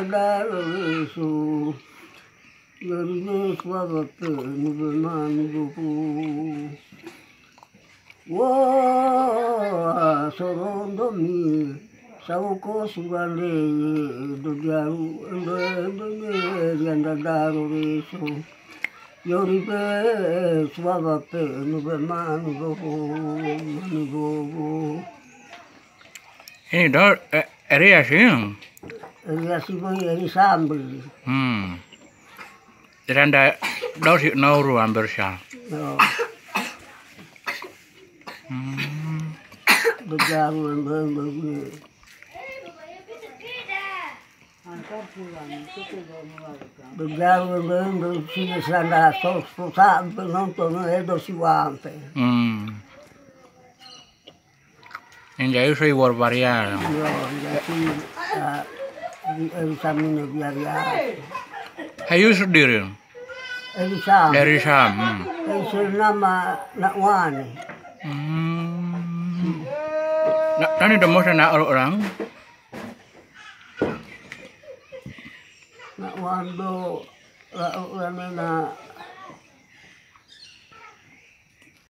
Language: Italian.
Adarsu Nanduswarat Nudanandupu Wo Sorondoni Sauko Sugale Dujaru Yandadaru Resu Yoripe Swarat Nudanandupu Nudanandupu Hey, don't, uh, are you Nubeman Ini đó area sih. Riasi poi eri sambri Hmm. Randa sih nauru sah. No, Hmm. endo endo ne Dobbiamo andare fino a andare sto sposando, non tornerò si guante. Hmm. Ini jadi sih war variar. Io qui a Elisamine Biariara. Are you Sudirin? Elisam. Elisam. Hmm. Elisam nama Nakwani. Hmm. Na, nani demo sa na orang? Nakwan do, orang na